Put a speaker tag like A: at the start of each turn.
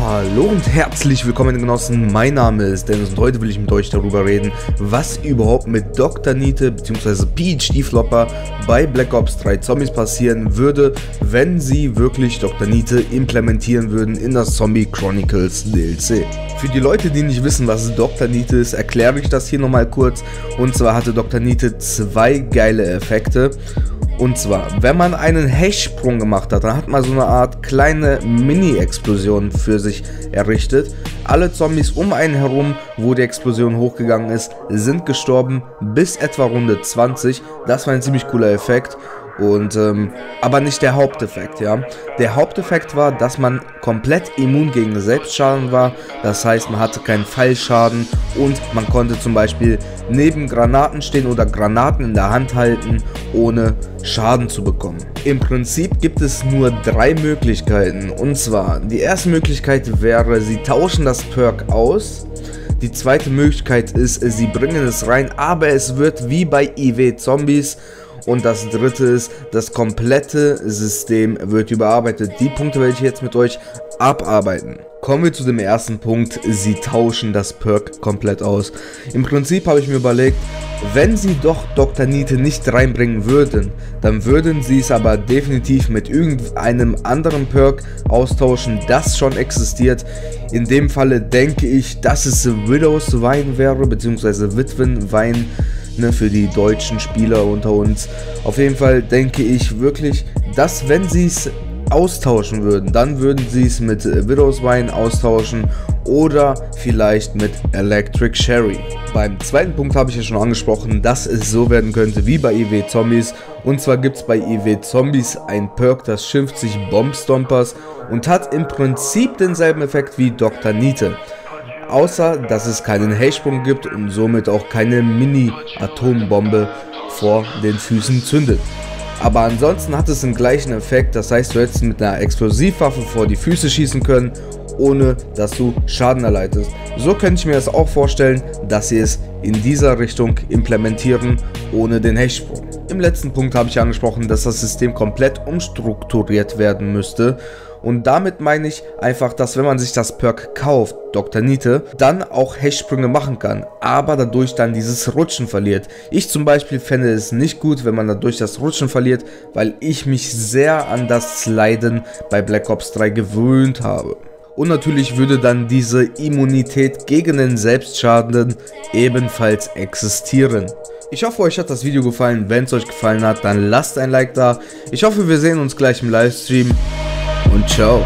A: Hallo und herzlich willkommen Genossen, mein Name ist Dennis und heute will ich mit euch darüber reden, was überhaupt mit Dr. Niete bzw. PhD Flopper bei Black Ops 3 Zombies passieren würde, wenn sie wirklich Dr. Niete implementieren würden in das Zombie Chronicles DLC. Für die Leute, die nicht wissen, was Dr. Niete ist, erkläre ich das hier nochmal kurz. Und zwar hatte Dr. Niete zwei geile Effekte. Und zwar, wenn man einen Hechsprung gemacht hat, dann hat man so eine Art kleine Mini-Explosion für sich errichtet. Alle Zombies um einen herum, wo die Explosion hochgegangen ist, sind gestorben bis etwa Runde 20. Das war ein ziemlich cooler Effekt. Und, ähm, aber nicht der Haupteffekt, ja. Der Haupteffekt war, dass man komplett immun gegen Selbstschaden war. Das heißt, man hatte keinen Fallschaden und man konnte zum Beispiel neben Granaten stehen oder Granaten in der Hand halten, ohne Schaden zu bekommen. Im Prinzip gibt es nur drei Möglichkeiten. Und zwar, die erste Möglichkeit wäre, sie tauschen das Perk aus. Die zweite Möglichkeit ist, sie bringen es rein, aber es wird wie bei IW Zombies und das dritte ist, das komplette System wird überarbeitet. Die Punkte werde ich jetzt mit euch abarbeiten. Kommen wir zu dem ersten Punkt, sie tauschen das Perk komplett aus. Im Prinzip habe ich mir überlegt, wenn sie doch Dr. Niete nicht reinbringen würden, dann würden sie es aber definitiv mit irgendeinem anderen Perk austauschen, das schon existiert. In dem Falle denke ich, dass es Widows Wein wäre, beziehungsweise Witwenwein ne, für die deutschen Spieler unter uns. Auf jeden Fall denke ich wirklich, dass wenn sie es austauschen würden, dann würden sie es mit Widows Wine austauschen oder vielleicht mit Electric Sherry. Beim zweiten Punkt habe ich ja schon angesprochen, dass es so werden könnte wie bei IW Zombies. Und zwar gibt es bei IW Zombies ein Perk, das schimpft sich Bomb Stompers und hat im Prinzip denselben Effekt wie Dr. Niete außer dass es keinen Hellsprung gibt und somit auch keine Mini-Atombombe vor den Füßen zündet. Aber ansonsten hat es den gleichen Effekt, das heißt du hättest mit einer Explosivwaffe vor die Füße schießen können, ohne dass du Schaden erleidest. So könnte ich mir das auch vorstellen, dass sie es in dieser Richtung implementieren, ohne den Hechtsprung. Im letzten Punkt habe ich angesprochen, dass das System komplett umstrukturiert werden müsste und damit meine ich einfach, dass wenn man sich das Perk kauft, Dr. Niete, dann auch Hechtsprünge machen kann, aber dadurch dann dieses Rutschen verliert. Ich zum Beispiel fände es nicht gut, wenn man dadurch das Rutschen verliert, weil ich mich sehr an das Sliden bei Black Ops 3 gewöhnt habe. Und natürlich würde dann diese Immunität gegen den Selbstschaden ebenfalls existieren. Ich hoffe, euch hat das Video gefallen. Wenn es euch gefallen hat, dann lasst ein Like da. Ich hoffe, wir sehen uns gleich im Livestream und ciao.